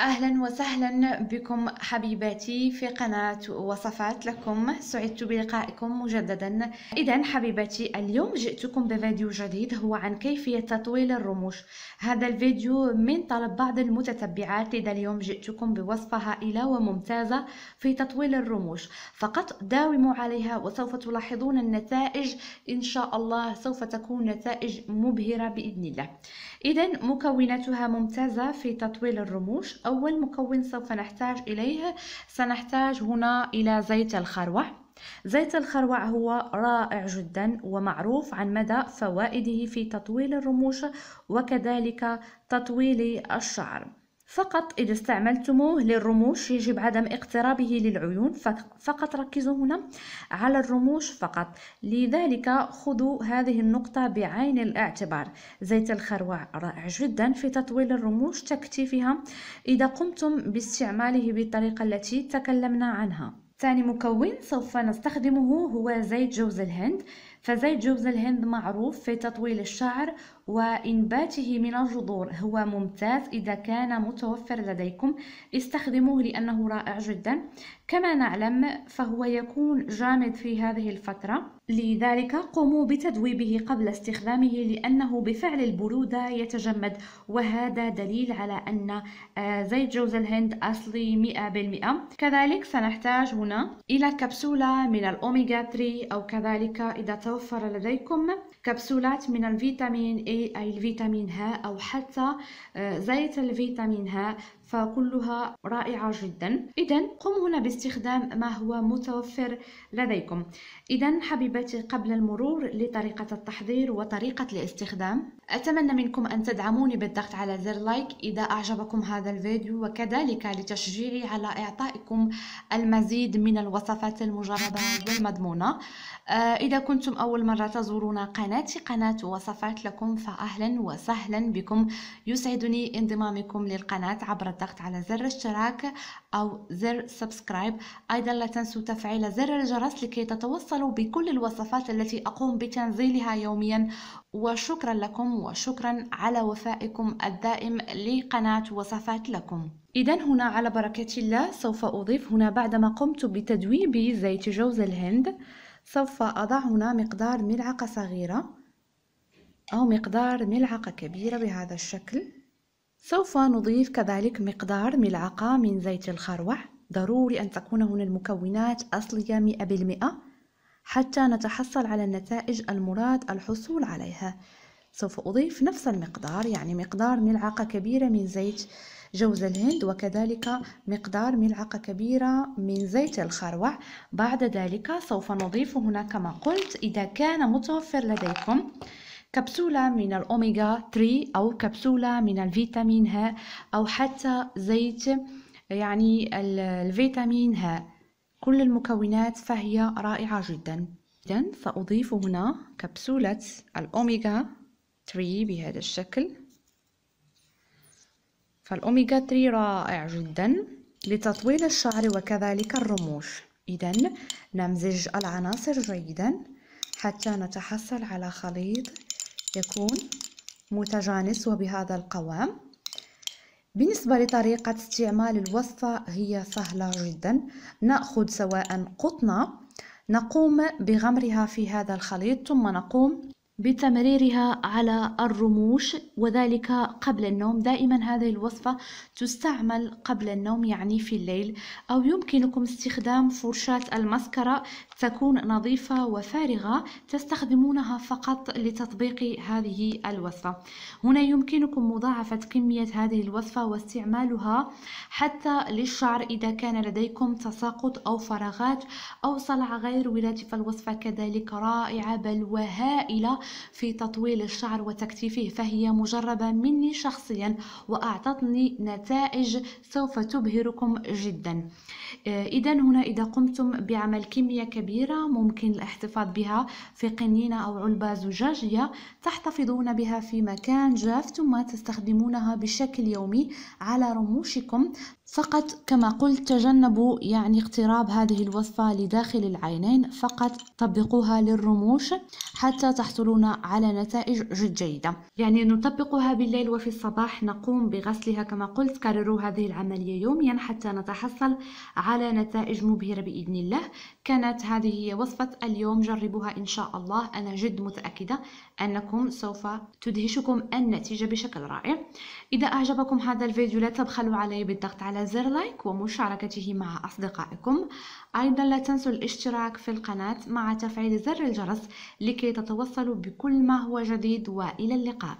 أهلا وسهلا بكم حبيباتي في قناة وصفات لكم. سعدت بلقائكم مجددا. إذا حبيباتي اليوم جئتكم بفيديو جديد هو عن كيفية تطويل الرموش. هذا الفيديو من طلب بعض المتتبعات لذا اليوم جئتكم بوصفة هائلة وممتازة في تطويل الرموش. فقط داوموا عليها وسوف تلاحظون النتائج. إن شاء الله سوف تكون نتائج مبهرة بإذن الله. إذا مكوناتها ممتازة في تطويل الرموش. أول مكون سوف نحتاج إليه سنحتاج هنا إلى زيت الخروع. زيت الخروع هو رائع جدا ومعروف عن مدى فوائده في تطويل الرموش وكذلك تطويل الشعر. فقط إذا استعملتموه للرموش يجب عدم اقترابه للعيون فقط ركزوا هنا على الرموش فقط. لذلك خذوا هذه النقطة بعين الاعتبار. زيت الخروع رائع جدا في تطويل الرموش تكتيفها إذا قمتم باستعماله بالطريقة التي تكلمنا عنها. ثاني مكون سوف نستخدمه هو زيت جوز الهند. فزيت جوز الهند معروف في تطويل الشعر وإنباته من الجذور هو ممتاز إذا كان متوفر لديكم. استخدموه لأنه رائع جدا. كما نعلم فهو يكون جامد في هذه الفترة. لذلك قوموا بتذويبه قبل استخدامه لأنه بفعل البرودة يتجمد. وهذا دليل على أن آه، زيت جوز الهند أصلي مئة بالمئة. كذلك سنحتاج هنا إلى كبسولة من الأوميغا 3 أو كذلك إذا توفر لديكم كبسولات من الفيتامين A أي الفيتامين ه أو حتى آه، زيت الفيتامين ه فكلها رائعة جدا. إذا قم هنا باستخدام ما هو متوفر لديكم. إذا حبيبتي قبل المرور لطريقة التحضير وطريقة الاستخدام أتمنى منكم أن تدعموني بالضغط على زر لايك إذا أعجبكم هذا الفيديو وكذلك لتشجيعي على إعطائكم المزيد من الوصفات المجربة والمضمونة. آه، إذا كنتم أول مرة تزورون قناتي قناة وصفات لكم فأهلا وسهلا بكم. يسعدني انضمامكم للقناة عبر الضغط على زر اشتراك أو زر سبسكرايب. أيضا لا تنسوا تفعيل زر الجرس لكي تتوصلوا بكل الوصفات التي أقوم بتنزيلها يوميا. وشكرا لكم وشكرا على وفائكم الدائم لقناة وصفات لكم. إذا هنا على بركة الله سوف أضيف هنا بعدما قمت بتدويب زيت جوز الهند سوف أضع هنا مقدار ملعقة صغيرة أو مقدار ملعقة كبيرة بهذا الشكل. سوف نضيف كذلك مقدار ملعقة من زيت الخروع. ضروري أن تكون هنا المكونات أصلية مئة بالمئة حتى نتحصل على النتائج المراد الحصول عليها. سوف أضيف نفس المقدار يعني مقدار ملعقة كبيرة من زيت جوز الهند وكذلك مقدار ملعقة كبيرة من زيت الخروع. بعد ذلك سوف نضيف هنا كما قلت إذا كان متوفر لديكم كبسولة من الأوميغا 3 أو كبسولة من الفيتامين ه أو حتى زيت يعني الفيتامين ه كل المكونات فهي رائعة جدا. إذن سأضيف هنا كبسولة الأوميغا 3 بهذا الشكل. فالأوميغا 3 رائع جدا لتطويل الشعر وكذلك الرموش. إذا نمزج العناصر جيدا حتى نتحصل على خليط يكون متجانس وبهذا القوام. بالنسبة لطريقة استعمال الوصفة هي سهلة جدا. نأخذ سواء قطنة نقوم بغمرها في هذا الخليط ثم نقوم بتمريرها على الرموش وذلك قبل النوم. دائما هذه الوصفة تستعمل قبل النوم يعني في الليل أو يمكنكم استخدام فرشاة المسكرة. تكون نظيفة وفارغة تستخدمونها فقط لتطبيق هذه الوصفة. هنا يمكنكم مضاعفة كمية هذه الوصفة واستعمالها حتى للشعر. إذا كان لديكم تساقط أو فراغات أو صلع غير ولادي فالوصفة كذلك رائعة بل وهائلة. في تطويل الشعر وتكثيفه فهي مجربة مني شخصيا وأعطتني نتائج سوف تبهركم جدا. آه، إذا هنا إذا قمتم بعمل كمية كبيرة ممكن الاحتفاظ بها في قنينة أو علبة زجاجية تحتفظون بها في مكان جاف ثم تستخدمونها بشكل يومي على رموشكم. فقط كما قلت تجنبوا يعني اقتراب هذه الوصفة لداخل العينين فقط طبقوها للرموش حتى تحصلون على نتائج جد جيدة. يعني نطبقها بالليل وفي الصباح نقوم بغسلها كما قلت كرروا هذه العملية يوميا حتى نتحصل على نتائج مبهرة بإذن الله. كانت هذه هي وصفة اليوم جربوها إن شاء الله. أنا جد متأكدة أنكم سوف تدهشكم النتيجة بشكل رائع. إذا أعجبكم هذا الفيديو لا تبخلوا علي بالضغط على زر لايك ومشاركته مع أصدقائكم. أيضا لا تنسوا الاشتراك في القناة مع تفعيل زر الجرس لكي تتوصلوا بكل ما هو جديد وإلى اللقاء.